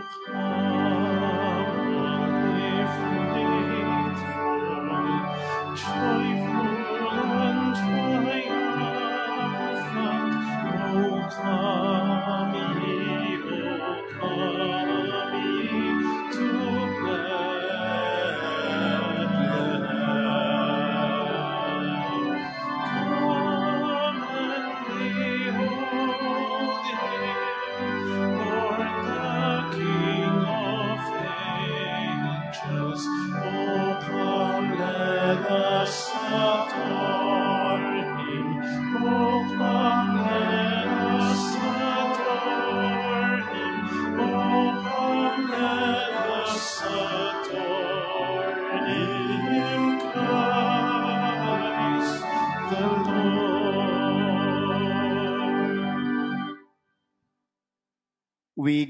We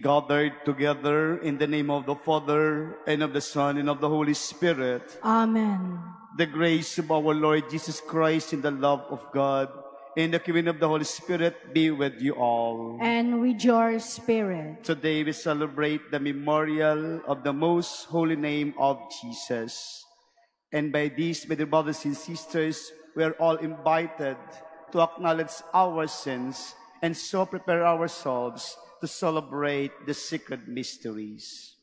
gathered together in the name of the Father, and of the Son, and of the Holy Spirit. Amen. The grace of our Lord Jesus Christ and the love of God and the communion of the Holy Spirit be with you all. And with your spirit. Today we celebrate the memorial of the most holy name of Jesus. And by this, my dear brothers and sisters, we are all invited to acknowledge our sins and so prepare ourselves to celebrate the sacred mysteries.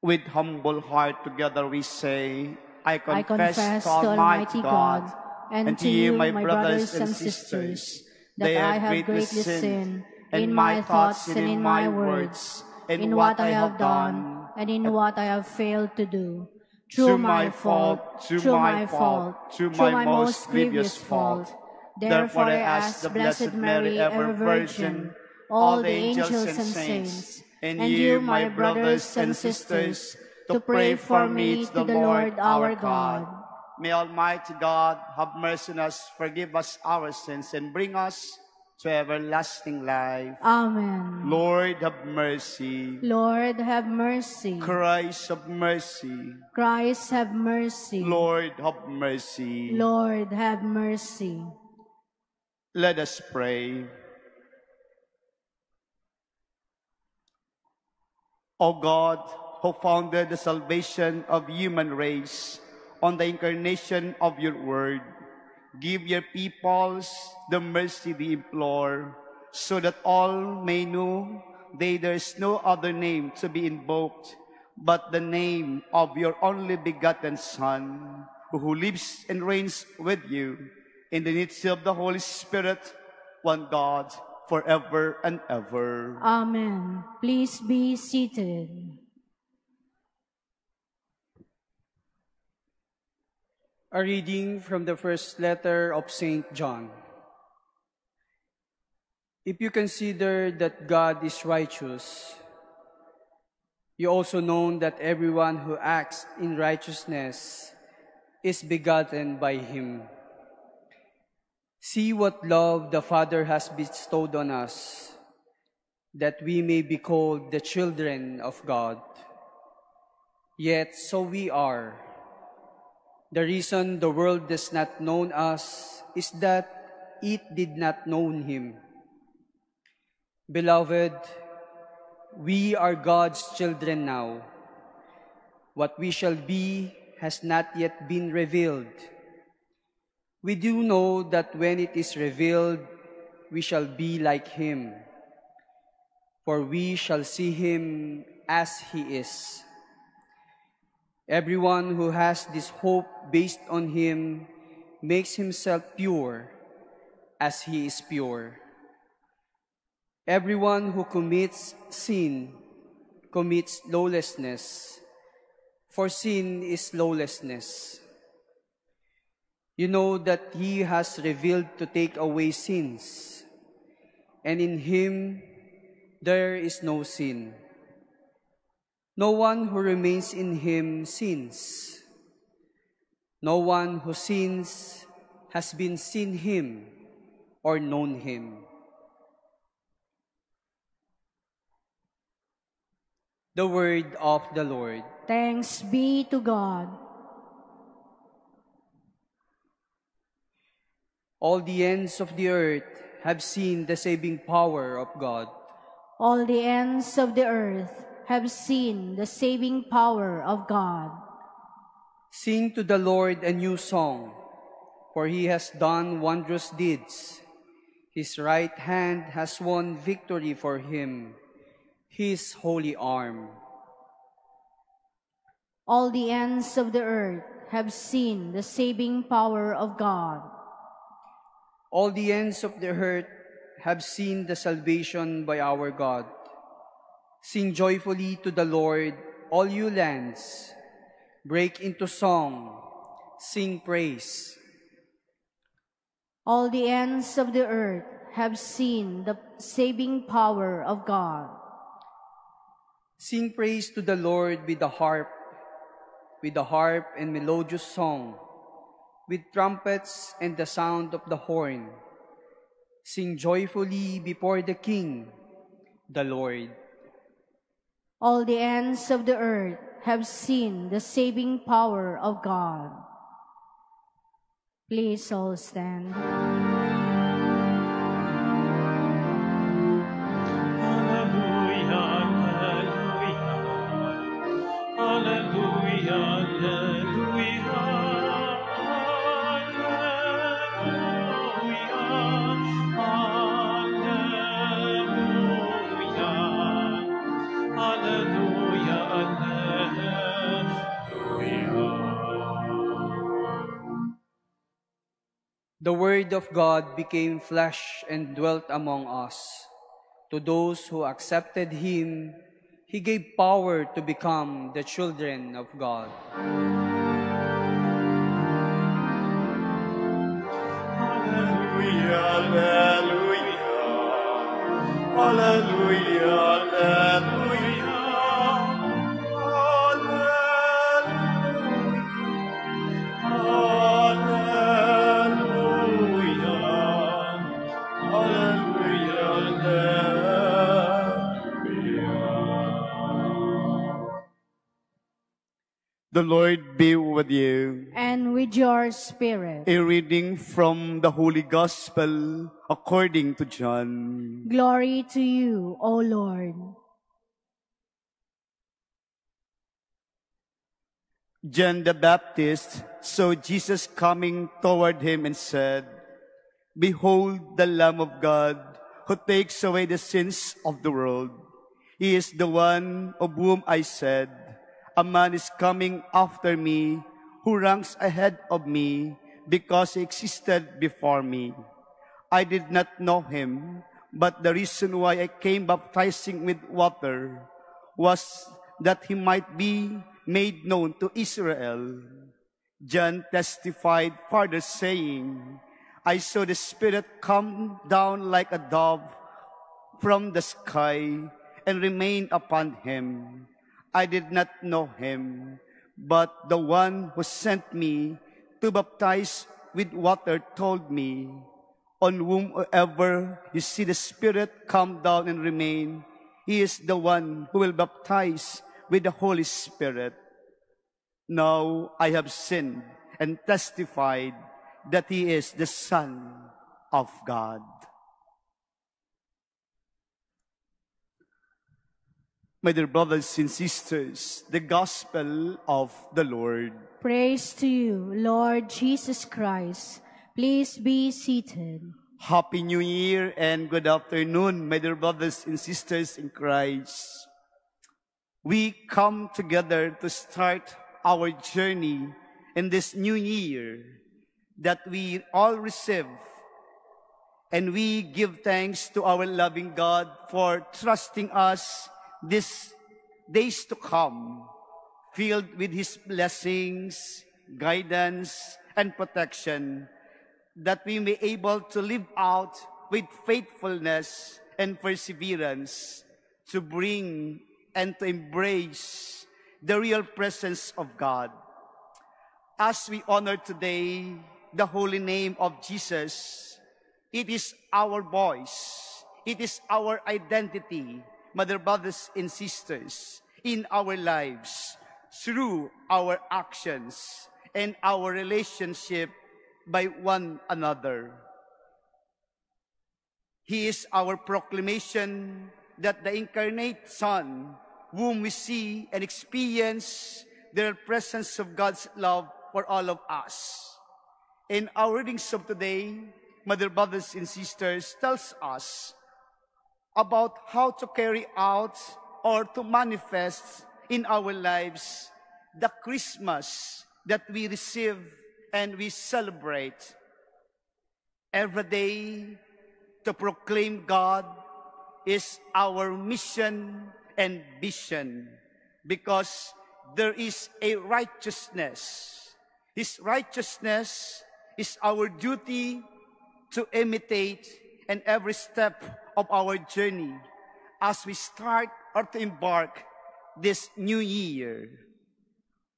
With humble heart together we say, I confess, I confess to Almighty God and, to you, my brothers and sisters, that I have greatly sinned in my thoughts and in my words, in what I have done and in what I have failed to do. Through my fault, to my fault, to my most grievous fault. Therefore I ask the Blessed Mary, ever Virgin, all the angels and saints, and you, my brothers and sisters, to pray for me to the Lord our God. May Almighty God have mercy on us, forgive us our sins, and bring us to everlasting life. Amen. Lord, have mercy. Lord, have mercy. Christ, have mercy. Christ, have mercy. Lord, have mercy. Lord, have mercy. Let us pray. O God, who founded the salvation of human race on the incarnation of your word, give your peoples the mercy they implore, so that all may know that there is no other name to be invoked but the name of your only begotten Son, who lives and reigns with you in the unity of the Holy Spirit, one God, forever and ever. Amen. Please be seated. A reading from the first letter of St. John. If you consider that God is righteous, you also know that everyone who acts in righteousness is begotten by him. See what love the Father has bestowed on us, that we may be called the children of God. Yet so we are. The reason the world does not know us is that it did not know Him. Beloved, we are God's children now. What we shall be has not yet been revealed. We do know that when it is revealed, we shall be like Him, for we shall see Him as He is. Everyone who has this hope based on Him makes himself pure as He is pure. Everyone who commits sin commits lawlessness, for sin is lawlessness. You know that He has revealed to take away sins, and in Him there is no sin. No one who remains in him sins. No one who sins has been seen him or known him. The word of the Lord. Thanks be to God. All the ends of the earth have seen the saving power of God. All the ends of the earth have seen the saving power of God. Sing to the Lord a new song, for he has done wondrous deeds. His right hand has won victory for him, his holy arm. All the ends of the earth have seen the saving power of God. All the ends of the earth have seen the salvation by our God. Sing joyfully to the Lord, all you lands. Break into song, sing praise. All the ends of the earth have seen the saving power of God. Sing praise to the Lord with the harp, with the harp and melodious song, with trumpets and the sound of the horn. Sing joyfully before the King, the Lord. All the ends of the earth have seen the saving power of God. Please all stand. The Word of God became flesh and dwelt among us. To those who accepted Him, He gave power to become the children of God. Hallelujah, hallelujah, hallelujah, hallelujah. The Lord be with you. And with your spirit. A reading from the Holy Gospel according to John. Glory to you, O Lord. John the Baptist saw Jesus coming toward him and said, Behold the Lamb of God who takes away the sins of the world. He is the one of whom I said, a man is coming after me who ranks ahead of me because he existed before me. I did not know him, but the reason why I came baptizing with water was that he might be made known to Israel. John testified further saying, I saw the Spirit come down like a dove from the sky and remain upon him. I did not know him, but the one who sent me to baptize with water told me, on whomsoever you see the Spirit come down and remain, he is the one who will baptize with the Holy Spirit. Now I have sinned and testified that he is the Son of God. My dear brothers and sisters, the gospel of the Lord. Praise to you, Lord Jesus Christ. Please be seated. Happy New Year and good afternoon, my dear brothers and sisters in Christ. We come together to start our journey in this new year that we all receive. And we give thanks to our loving God for trusting us these days to come, filled with His blessings, guidance, and protection, that we may able to live out with faithfulness and perseverance to bring and to embrace the real presence of God. As we honor today the holy name of Jesus, it is our voice, it is our identity, mother brothers and sisters, in our lives through our actions and our relationship by one another. He is our proclamation that the incarnate Son, whom we see and experience the presence of God's love for all of us. In our readings of today, Mother, brothers, and sisters, tells us about how to carry out or to manifest in our lives the Christmas that we receive and we celebrate every day to proclaim God is our mission and vision because there is a righteousness. His righteousness is our duty to imitate in every step of our journey as we start or to embark this new year.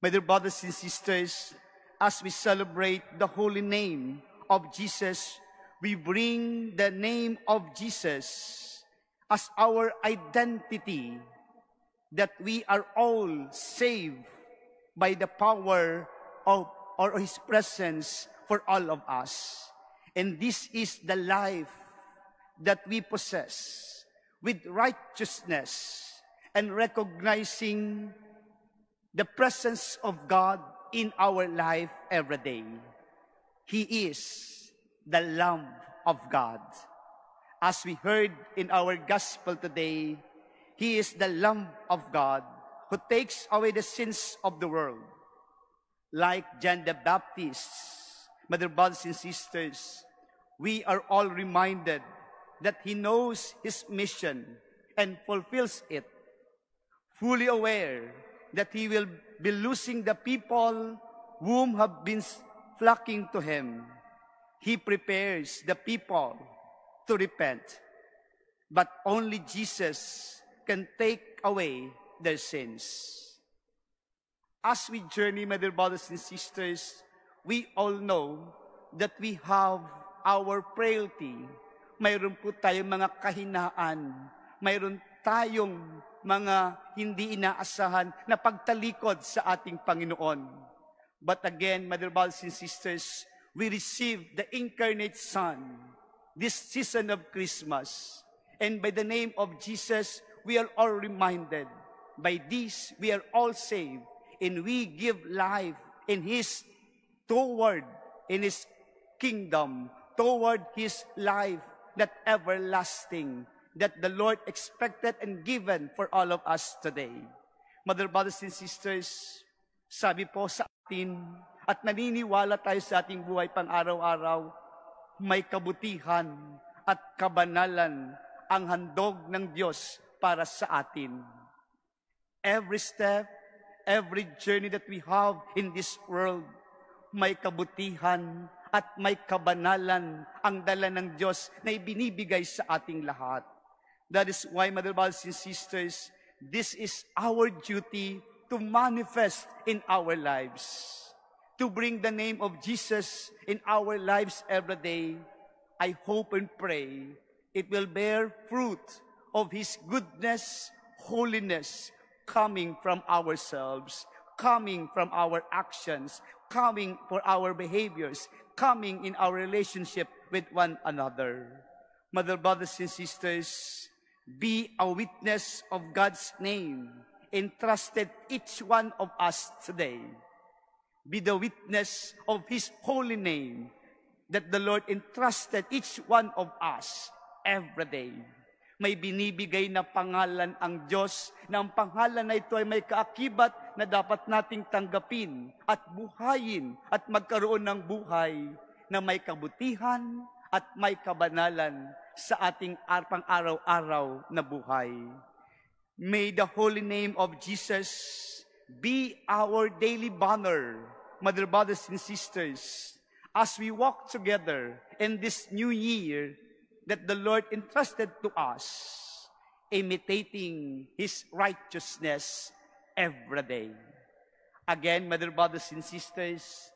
My dear brothers and sisters, as we celebrate the holy name of Jesus, we bring the name of Jesus as our identity that we are all saved by the power of or His presence for all of us. And this is the life that we possess with righteousness and recognizing the presence of God in our life every day. He is the Lamb of God. As we heard in our gospel today, He is the Lamb of God who takes away the sins of the world. Like John the Baptist, Mother brothers and sisters, we are all reminded that He knows His mission and fulfills it, fully aware that He will be losing the people whom have been flocking to Him. He prepares the people to repent. But only Jesus can take away their sins. As we journey, my dear brothers and sisters, we all know that we have our frailty. Mayroon po tayong mga kahinaan. Mayroon tayong mga hindi inaasahan na pagtalikod sa ating Panginoon. But again, my dear brothers and sisters, we receive the incarnate Son this season of Christmas. And by the name of Jesus, we are all reminded. By this, we are all saved. And we give life in His toward, in His kingdom, toward His life that everlasting, that the Lord expected and given for all of us today. Mother, brothers, and sisters, sabi po sa atin, at naniniwala tayo sa ating buhay pang araw-araw, may kabutihan at kabanalan ang handog ng Diyos para sa atin. Every step, every journey that we have in this world, may kabutihan at may kabanalan ang dala ng Diyos na ibinibigay sa ating lahat. That is why, Mother brothers and sisters, this is our duty to manifest in our lives to bring the name of Jesus in our lives every day, I hope and pray it will bear fruit of His goodness, holiness, coming from ourselves, coming from our actions, coming for our behaviors, coming in our relationship with one another. Mother, brothers, and sisters, be a witness of God's name entrusted each one of us today be the witness of His holy name that the Lord entrusted each one of us every day. May binibigay na pangalan ang Diyos na ang pangalan na ito ay may kaakibat na dapat nating tanggapin at buhayin at magkaroon ng buhay na may kabutihan at may kabanalan sa ating pang-araw-araw na buhay. May the holy name of Jesus be our daily banner, mother, brothers, and sisters, as we walk together in this new year that the Lord entrusted to us, imitating His righteousness every day. Again, mother, brothers, and sisters,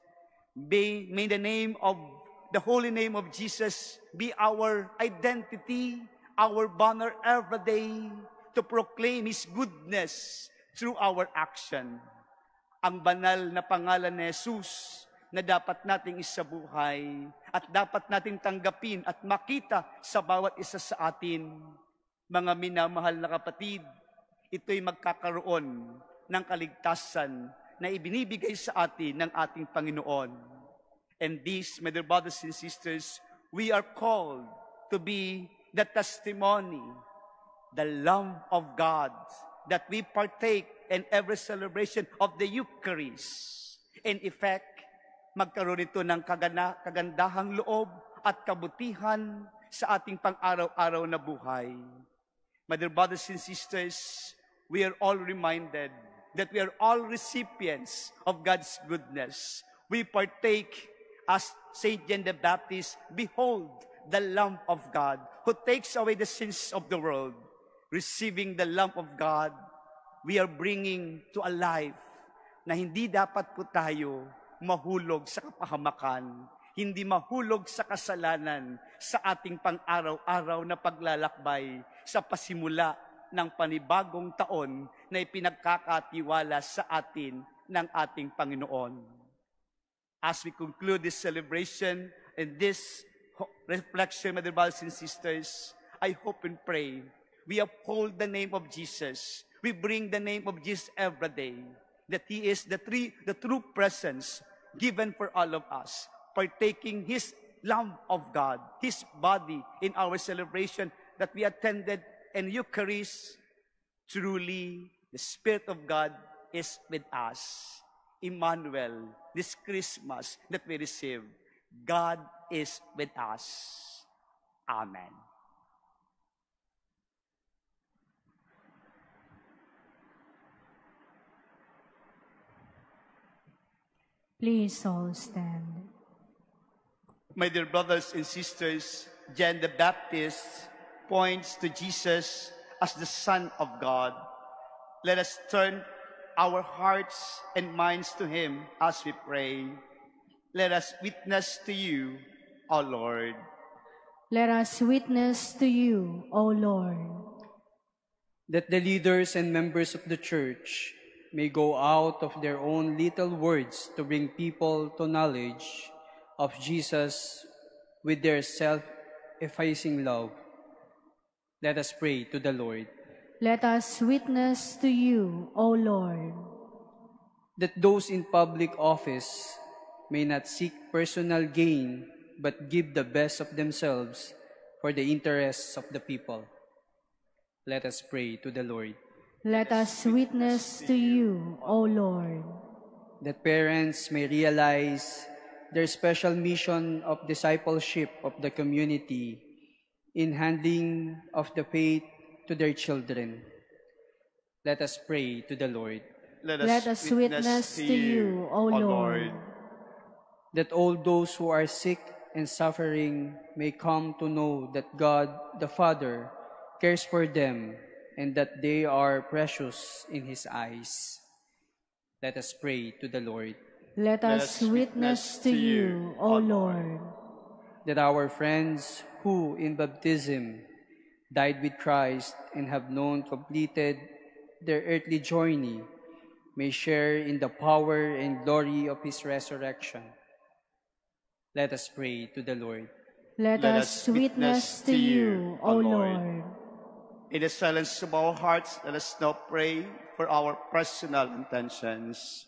may, may the name of the holy name of Jesus be our identity, our banner every day to proclaim His goodness through our action. Ang banal na pangalan ni Jesus na dapat nating isabuhay at dapat nating tanggapin at makita sa bawat isa sa atin. Mga minamahal na kapatid, ito'y magkakaroon ng kaligtasan na ibinibigay sa atin ng ating Panginoon. And this, my dear brothers and sisters, we are called to be the testimony, the Lamb of God, that we partake in every celebration of the Eucharist. In effect, magkaroon ito ng kagana, kagandahang loob at kabutihan sa ating pang-araw-araw na buhay. My dear brothers and sisters, we are all reminded that we are all recipients of God's goodness. We partake as Saint John the Baptist, behold the Lamb of God who takes away the sins of the world. Receiving the Lamb of God, we are bringing to a life na hindi dapat po tayo mahulog sa kapahamakan, hindi mahulog sa kasalanan sa ating pang-araw-araw na paglalakbay sa pasimula ng panibagong taon na ipinagkakatiwala sa atin ng ating Panginoon. As we conclude this celebration and this reflection, my dear brothers and sisters, I hope and pray we uphold the name of Jesus. We bring the name of Jesus every day. That He is the, three, the true presence given for all of us, partaking His Lamb of God, His body in our celebration that we attended in Eucharist. Truly, the Spirit of God is with us. Emmanuel, this Christmas that we receive, God is with us. Amen. Please all stand. My dear brothers and sisters, John the Baptist points to Jesus as the Son of God. Let us turn our hearts and minds to Him as we pray. Let us witness to you, O Lord. Let us witness to you, O Lord. That the leaders and members of the church may go out of their own little words to bring people to knowledge of Jesus with their self-effacing love. Let us pray to the Lord. Let us witness to you, O Lord. That those in public office may not seek personal gain, but give the best of themselves for the interests of the people. Let us pray to the Lord. Let us witness to you, O Lord. That parents may realize their special mission of discipleship of the community in handling of the faith to their children. Let us pray to the Lord. Let us, Let us witness, witness to you, O Lord. Lord. That all those who are sick and suffering may come to know that God the Father cares for them and that they are precious in His eyes. Let us pray to the Lord. Let us witness to you, O Lord. That our friends who in baptism died with Christ and have known completed their earthly journey may share in the power and glory of His resurrection. Let us pray to the Lord. Let, Let us witness to you, O Lord. In the silence of our hearts, let us now pray for our personal intentions.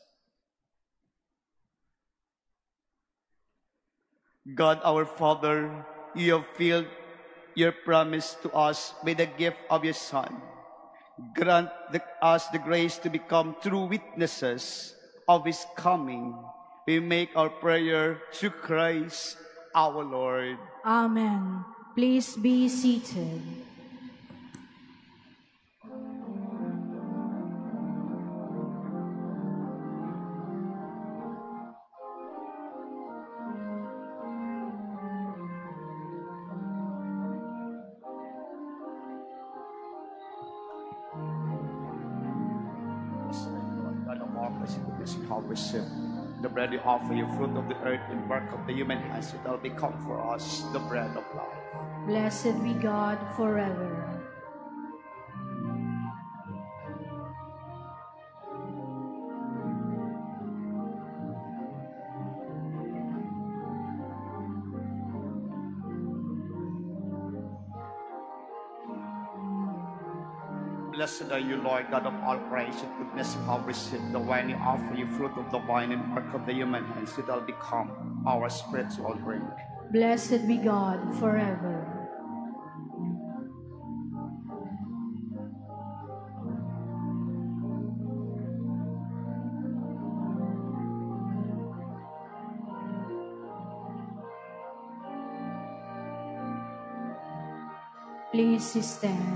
God our Father, you have filled your promise to us with the gift of your Son. Grant the, us the grace to become true witnesses of his coming. We make our prayer through Christ our Lord. Amen. Please be seated. The bread you offer you, fruit of the earth and work of the human hands, it will become for us the bread of life. Blessed be God forever. Are you, Lord, God of all creation, goodness you have received the wine you offer you, fruit of the vine and work of the human hands, it will become our spiritual drink. Blessed be God forever. Please stand.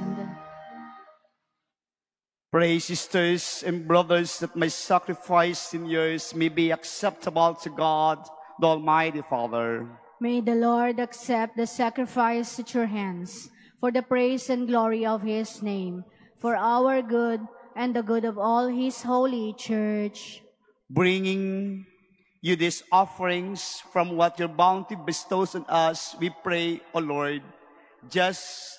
Pray, sisters and brothers, that my sacrifice in yours may be acceptable to God, the Almighty Father. May the Lord accept the sacrifice at your hands for the praise and glory of his name, for our good and the good of all his holy church. Bringing you these offerings from what your bounty bestows on us, we pray, O Lord, just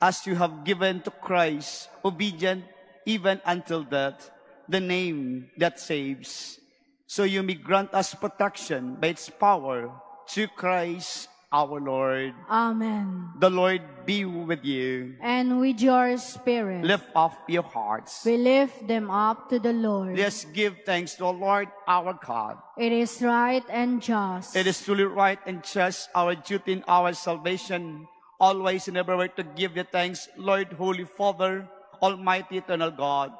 as you have given to Christ, obedient even until death, the name that saves. So you may grant us protection by its power through Christ our Lord. Amen. The Lord be with you. And with your spirit. Lift up your hearts. We lift them up to the Lord. Let's give thanks to the Lord our God. It is right and just. It is truly right and just our duty in our salvation always and everywhere to give you thanks, Lord, Holy Father, Almighty Eternal God.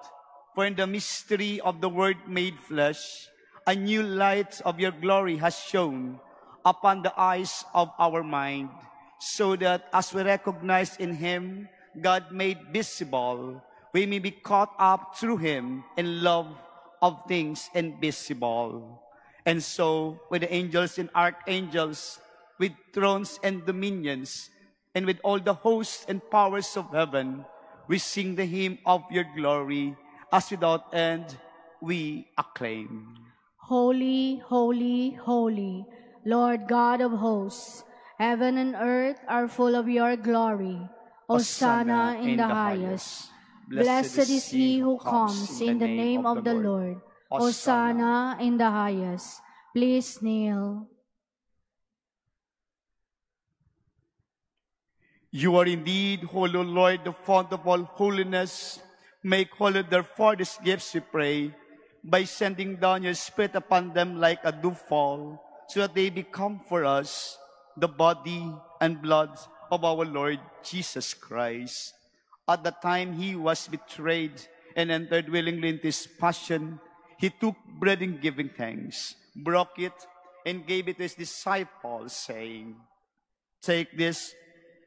For in the mystery of the Word made flesh, a new light of your glory has shone upon the eyes of our mind, so that as we recognize in Him, God made visible, we may be caught up through Him in love of things invisible. And so, with the angels and archangels, with thrones and dominions, and with all the hosts and powers of heaven, we sing the hymn of your glory, as without end we acclaim. Holy, holy, holy, Lord God of hosts, heaven and earth are full of your glory. Hosanna in the highest. Blessed is he who comes in the name of the Lord. Hosanna in the highest. Please kneel. You are indeed holy, Lord, the fount of all holiness. Make holy therefore these gifts, we pray, by sending down your Spirit upon them like a dewfall, so that they become for us the body and blood of our Lord Jesus Christ. At the time he was betrayed and entered willingly into his passion, he took bread and giving thanks, broke it, and gave it to his disciples, saying, Take this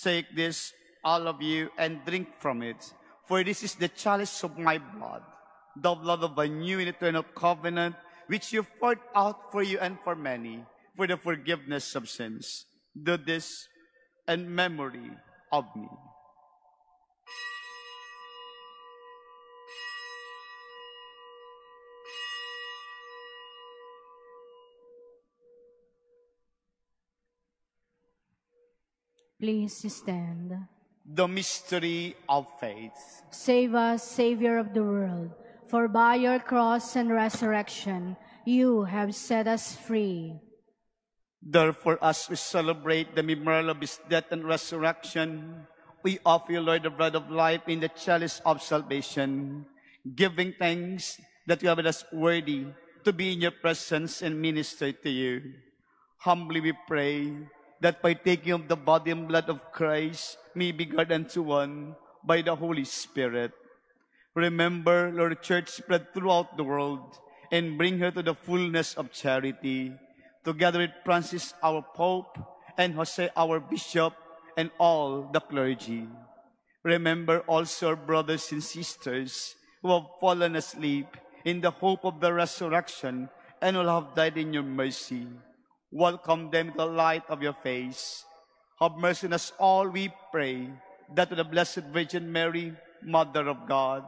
Take this, all of you, and drink from it. For this is the chalice of my blood, the blood of a new and eternal covenant, which you poured out for you and for many, for the forgiveness of sins. Do this in memory of me. Please stand. The mystery of faith. Save us, Savior of the world, for by your cross and resurrection, you have set us free. Therefore, as we celebrate the memorial of his death and resurrection, we offer you, Lord, the bread of life in the chalice of salvation, giving thanks that you have made us worthy to be in your presence and minister to you. Humbly we pray that partaking of the body and blood of Christ may be gathered unto one by the Holy Spirit. Remember, Lord Church spread throughout the world and bring her to the fullness of charity, together with Francis our Pope and Jose our Bishop and all the clergy. Remember also our brothers and sisters who have fallen asleep in the hope of the resurrection and will have died in your mercy Welcome them to the light of your face. Have mercy on us all, we pray, that to the Blessed Virgin Mary, Mother of God,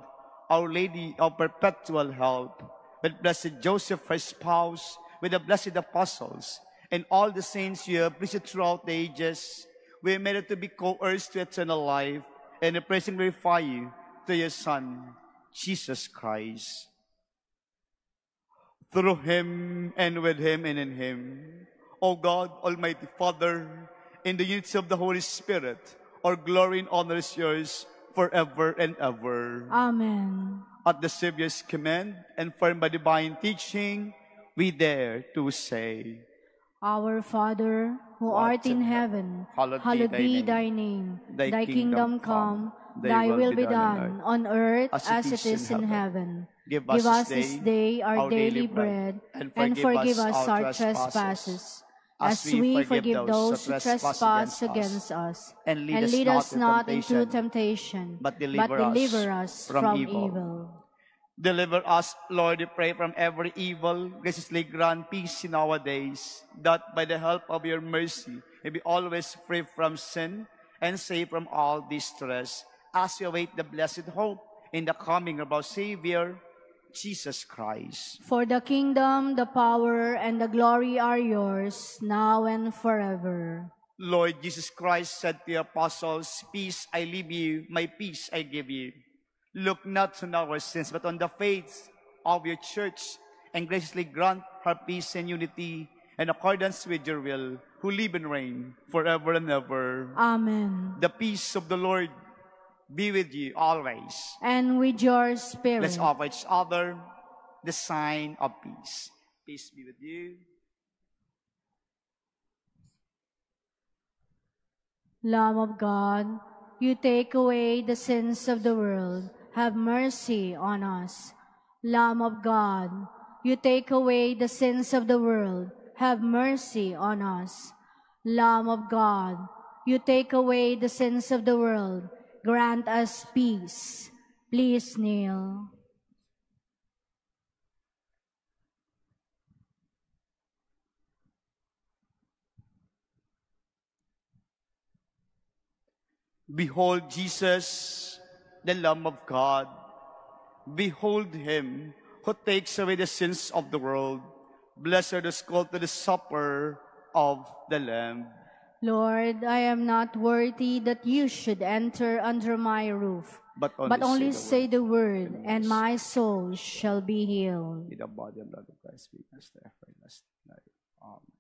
Our Lady of Perpetual Help, with Blessed Joseph, her spouse, with the blessed apostles, and all the saints you have blessed throughout the ages, we are made to be co-heirs to eternal life, and praise and glorify you to your Son, Jesus Christ. Through him, and with him, and in him, O God, Almighty Father, in the unity of the Holy Spirit, our glory and honor is yours forever and ever. Amen. At the Savior's command and firm by divine teaching, we dare to say, Our Father, who art in heaven, hallowed, hallowed be thy name. Thy, thy kingdom come, thy will be done on earth as it is in heaven. Give us this day our daily bread, and forgive us our trespasses as we forgive those who trespass against us. And lead us not into temptation, but deliver us from evil. Deliver us, Lord, we pray, from every evil. Graciously grant peace in our days, that by the help of your mercy, we be always free from sin and safe from all distress, as we await the blessed hope in the coming of our Savior, Jesus Christ. For the kingdom, the power, and the glory are yours, now and forever. Lord Jesus Christ said to the apostles, Peace I leave you, my peace I give you. Look not on our sins, but on the faith of your church, and graciously grant her peace and unity in accordance with your will, who live and reign forever and ever. Amen. The peace of the Lord be with you always. And with your spirit. Let's offer each other the sign of peace. Peace be with you. Lamb of God, you take away the sins of the world. Have mercy on us. Lamb of God, you take away the sins of the world. Have mercy on us. Lamb of God, you take away the sins of the world grant us peace. Please kneel. Behold Jesus, the Lamb of God. Behold him who takes away the sins of the world. Blessed those called to the supper of the Lamb. Lord, I am not worthy that you should enter under my roof, but only, but only say, the, say word, the word, and my soul shall be healed. In the body and blood of Christ, we must Amen.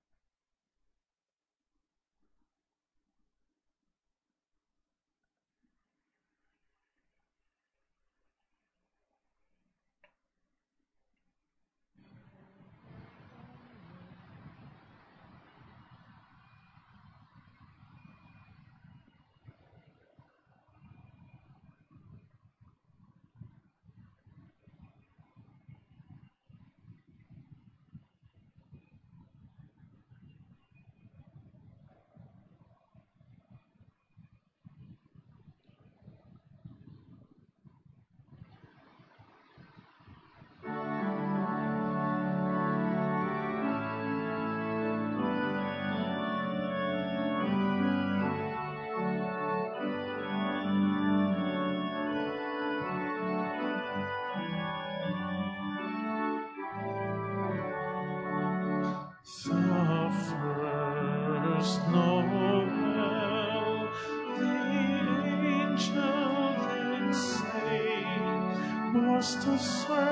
Saw a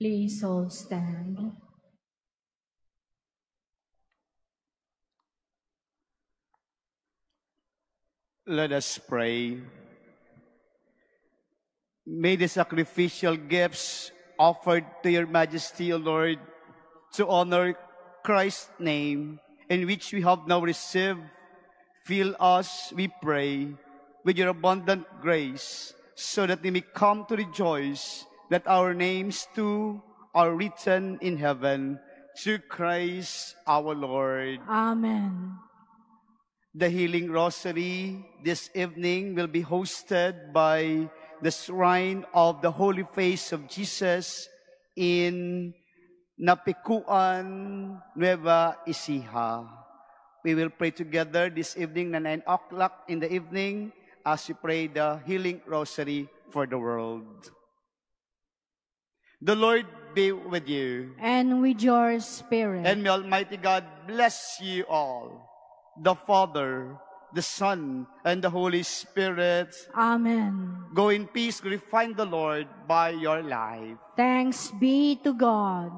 Please all stand. Let us pray. May the sacrificial gifts offered to your majesty, O Lord, to honor Christ's name, in which we have now received, fill us, we pray, with your abundant grace, so that we may come to rejoice that our names too are written in heaven through Christ our Lord. Amen. The Healing Rosary this evening will be hosted by the Shrine of the Holy Face of Jesus in Nampicuan, Nueva Ecija. We will pray together this evening at 9 o'clock in the evening as we pray the Healing Rosary for the world. The Lord be with you. And with your spirit. And may Almighty God bless you all, the Father, the Son, and the Holy Spirit. Amen. Go in peace, glorifying the Lord by your life. Thanks be to God.